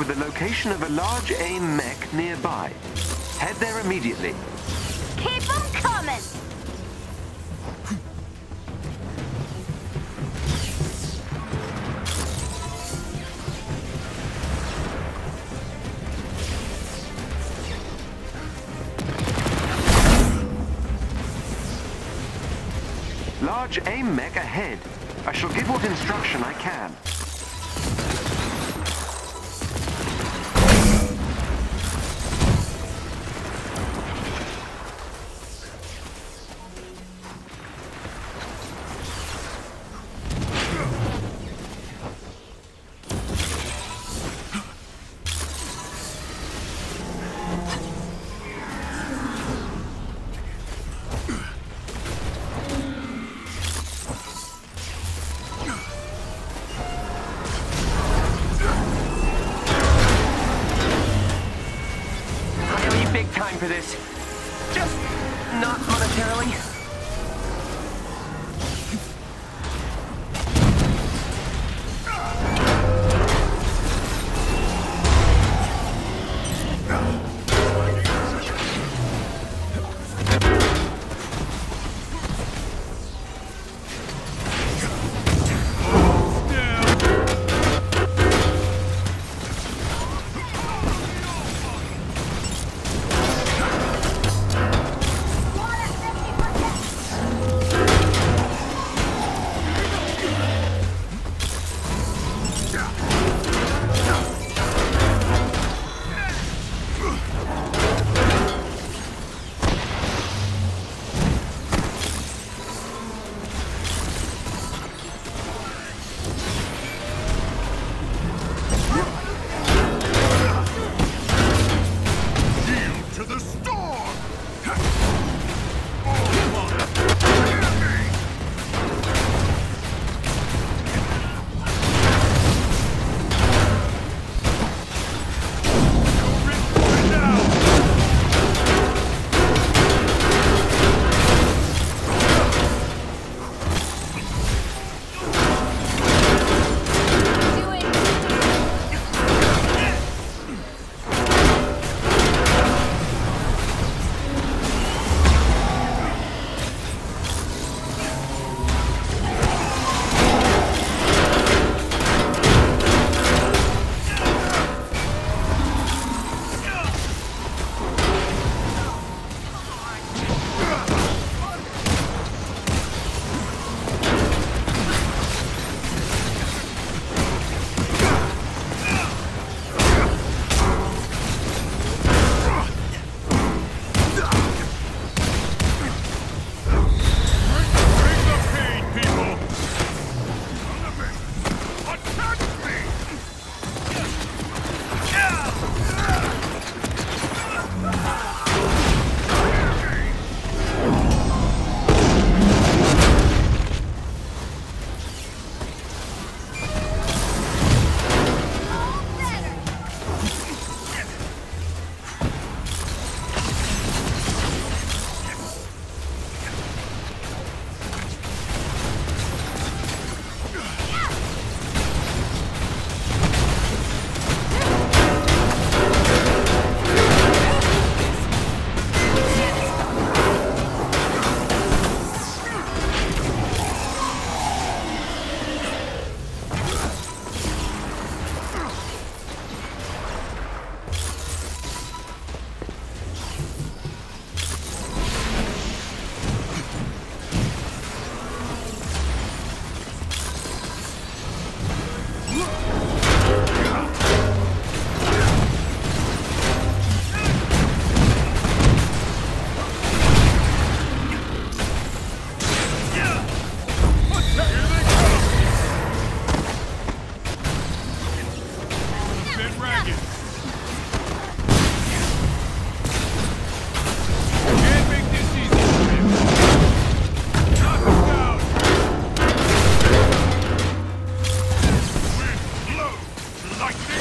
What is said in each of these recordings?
with the location of a large AIM mech nearby. Head there immediately. Keep them coming! Large AIM mech ahead. I shall give what instruction I can. For this. Just not monetarily. like this.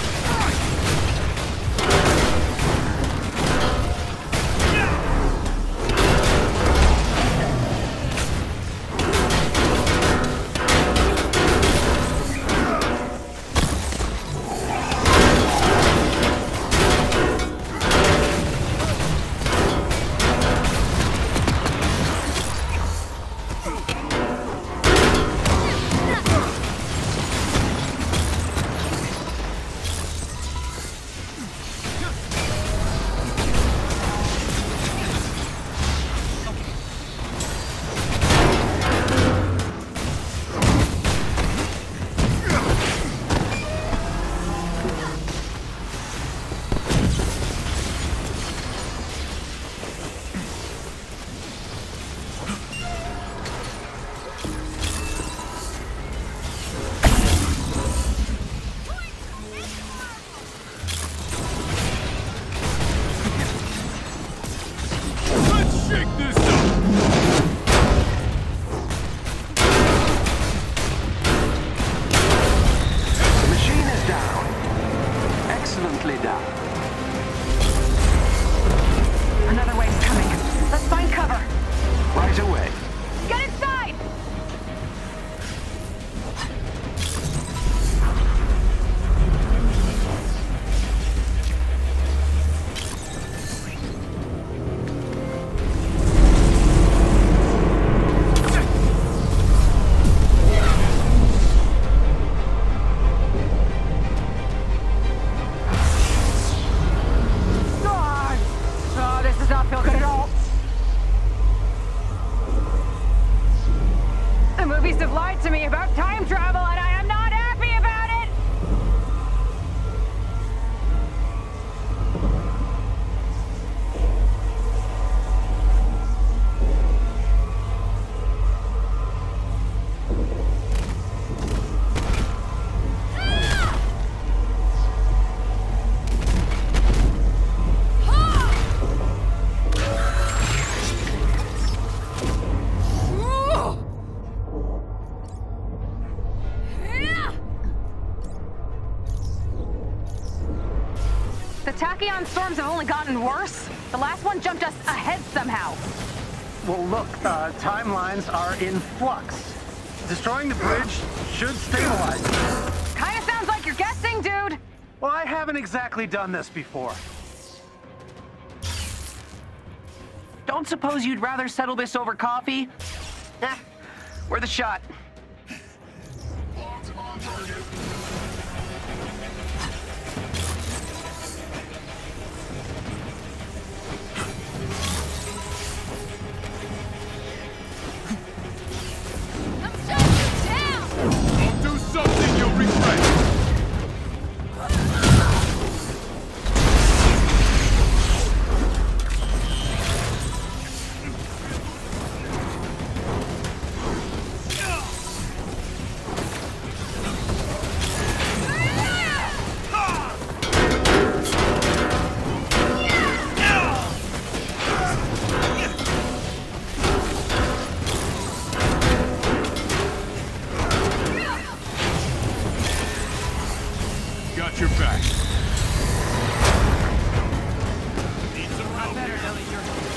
Ion storms have only gotten worse. The last one jumped us ahead somehow. Well, look, uh, timelines are in flux. Destroying the bridge should stabilize it. Kinda sounds like you're guessing, dude. Well, I haven't exactly done this before. Don't suppose you'd rather settle this over coffee? Eh, worth a shot. Got your back. Need some help.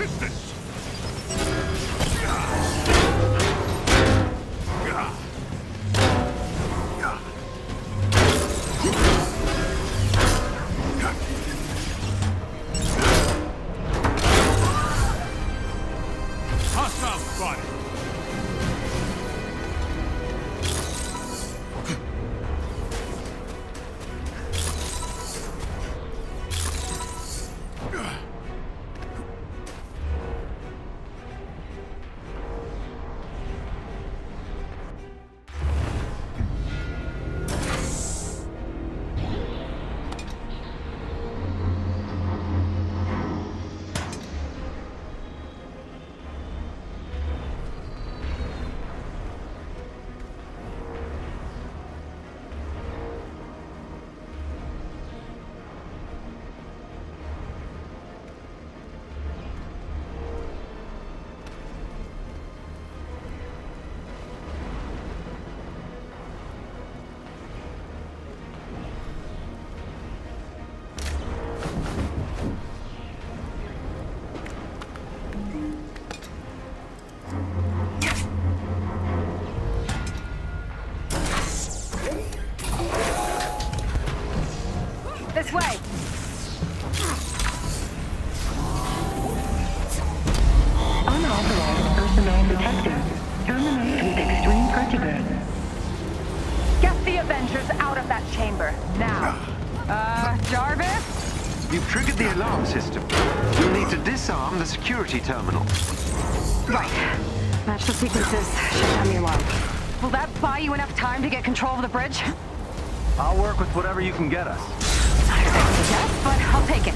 Assistance. This way! Unauthorized personnel detected. Terminate with extreme prejudice. Get the Avengers out of that chamber, now. Uh, Jarvis? You've triggered the alarm system. You'll need to disarm the security terminal. Right. Match the sequences. Shut down the alarm. Will that buy you enough time to get control of the bridge? I'll work with whatever you can get us but I'll take it.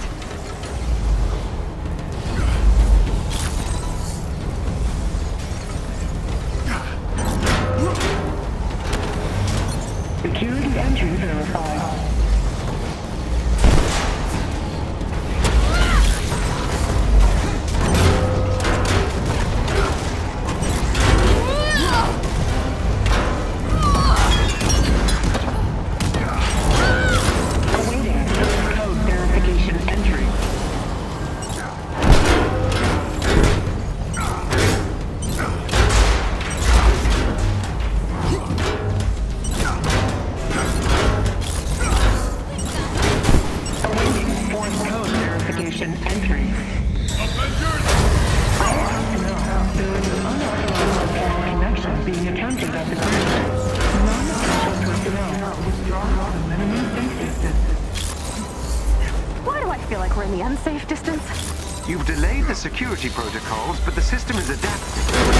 Security entry verified. safe distance? You've delayed the security protocols, but the system is adapting.